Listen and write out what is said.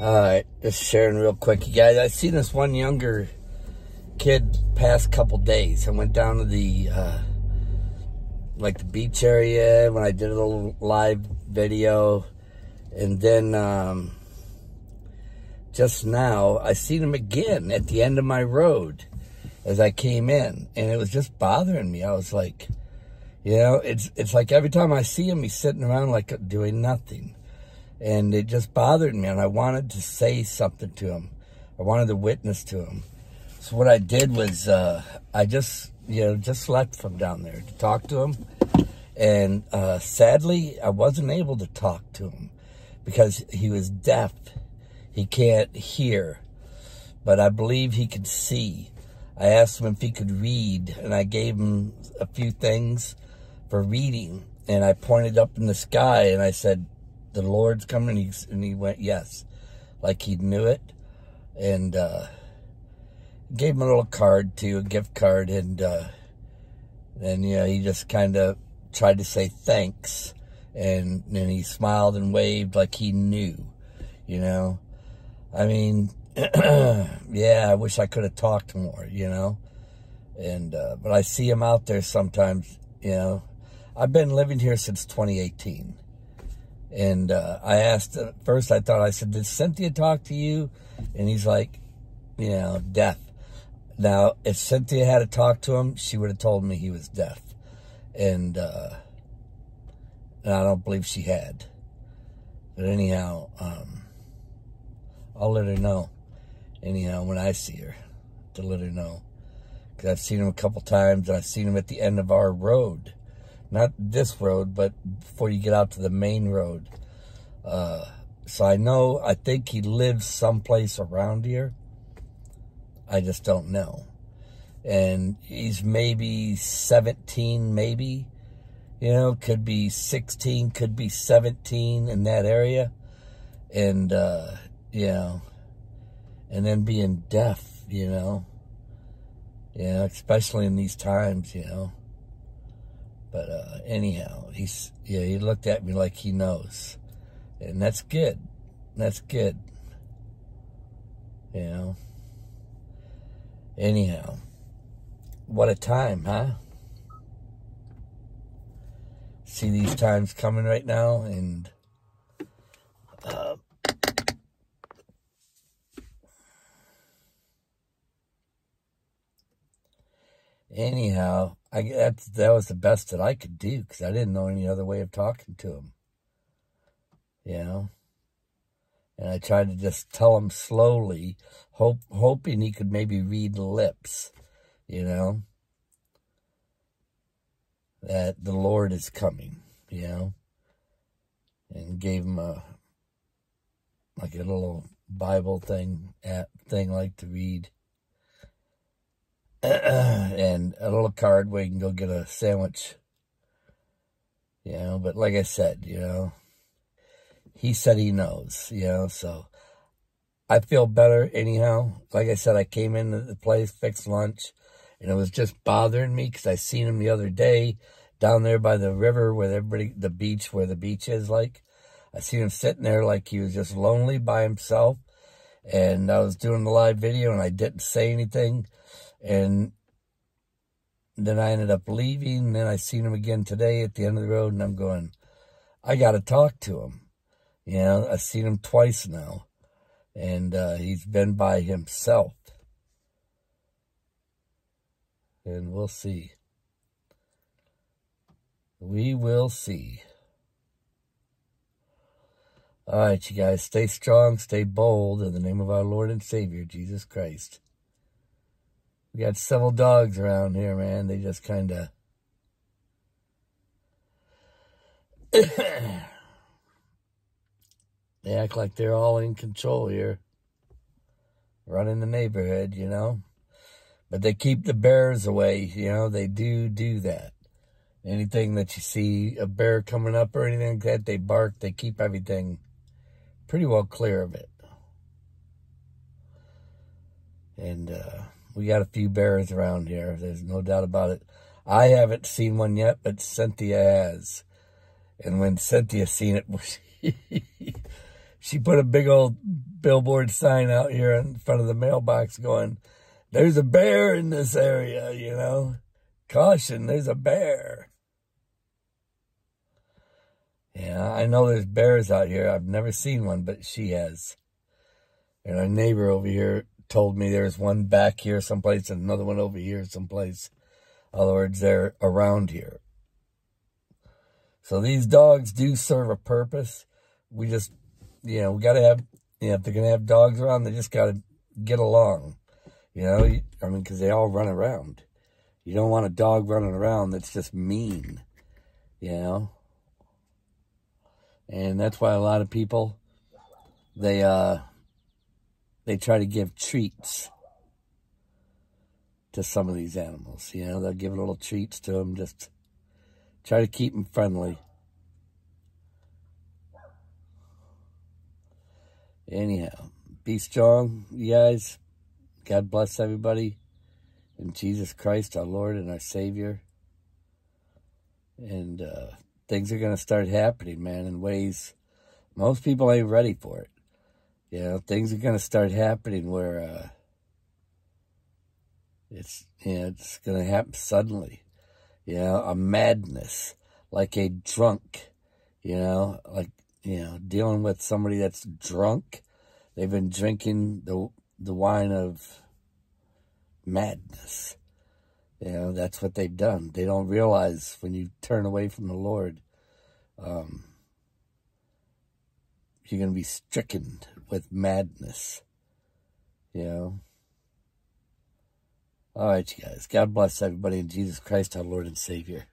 All right, just sharing real quick, you guys. I seen this one younger kid past couple days. I went down to the uh, like the beach area when I did a little live video, and then um, just now I seen him again at the end of my road as I came in, and it was just bothering me. I was like, you know, it's it's like every time I see him, he's sitting around like doing nothing and it just bothered me and I wanted to say something to him. I wanted to witness to him. So what I did was uh, I just, you know, just left from down there to talk to him. And uh, sadly, I wasn't able to talk to him because he was deaf. He can't hear, but I believe he could see. I asked him if he could read, and I gave him a few things for reading. And I pointed up in the sky and I said, the Lord's coming? And he, and he went, yes, like he knew it. And uh, gave him a little card too, a gift card. And uh, then, you he just kind of tried to say thanks. And then he smiled and waved like he knew, you know. I mean, yeah, I wish I could have talked more, you know. And, uh, but I see him out there sometimes, you know. I've been living here since 2018 and uh, I asked, first I thought, I said, did Cynthia talk to you? And he's like, you know, deaf. Now, if Cynthia had to talk to him, she would have told me he was deaf. And, uh, and I don't believe she had. But anyhow, um, I'll let her know. Anyhow, when I see her, to let her know. Because I've seen him a couple times, and I've seen him at the end of our road not this road, but before you get out to the main road. Uh, so I know, I think he lives someplace around here. I just don't know. And he's maybe 17, maybe. You know, could be 16, could be 17 in that area. And, uh, you know, and then being deaf, you know. Know, especially in these times, you know. But uh, anyhow, he's yeah, he looked at me like he knows, and that's good. That's good. You know. Anyhow, what a time, huh? See these times coming right now, and uh, anyhow, I that that was the best that I could do because I didn't know any other way of talking to him. You know, and I tried to just tell him slowly, hope hoping he could maybe read lips. You know, that the Lord is coming. You know, and gave him a like a little Bible thing at thing like to read. and a little card where you can go get a sandwich. You know, but like I said, you know, he said he knows, you know, so I feel better anyhow. Like I said, I came into the place, fixed lunch, and it was just bothering me because I seen him the other day down there by the river where everybody, the beach, where the beach is like. I seen him sitting there like he was just lonely by himself. And I was doing the live video and I didn't say anything and then I ended up leaving. Then I seen him again today at the end of the road, and I'm going, I got to talk to him. You know, I've seen him twice now, and uh, he's been by himself. And we'll see. We will see. All right, you guys, stay strong, stay bold in the name of our Lord and Savior, Jesus Christ. We got several dogs around here, man. They just kind of... they act like they're all in control here. Running the neighborhood, you know. But they keep the bears away, you know. They do do that. Anything that you see a bear coming up or anything like that, they bark. They keep everything pretty well clear of it. And, uh we got a few bears around here. There's no doubt about it. I haven't seen one yet, but Cynthia has. And when Cynthia seen it, she, she put a big old billboard sign out here in front of the mailbox going, there's a bear in this area, you know. Caution, there's a bear. Yeah, I know there's bears out here. I've never seen one, but she has. And our neighbor over here told me there's one back here someplace and another one over here someplace. In other words, they're around here. So these dogs do serve a purpose. We just, you know, we got to have, you know, if they're going to have dogs around, they just got to get along. You know, I mean, because they all run around. You don't want a dog running around that's just mean, you know. And that's why a lot of people, they, uh, they try to give treats to some of these animals. You know, they'll give little treats to them, just try to keep them friendly. Anyhow, be strong, you guys. God bless everybody. In Jesus Christ, our Lord and our Savior. And uh, things are going to start happening, man, in ways most people ain't ready for it. You know, things are going to start happening where uh, it's, you know, it's going to happen suddenly. You know, a madness, like a drunk, you know, like, you know, dealing with somebody that's drunk. They've been drinking the, the wine of madness. You know, that's what they've done. They don't realize when you turn away from the Lord, um, you're going to be stricken with madness. You know? All right, you guys. God bless everybody in Jesus Christ, our Lord and Savior.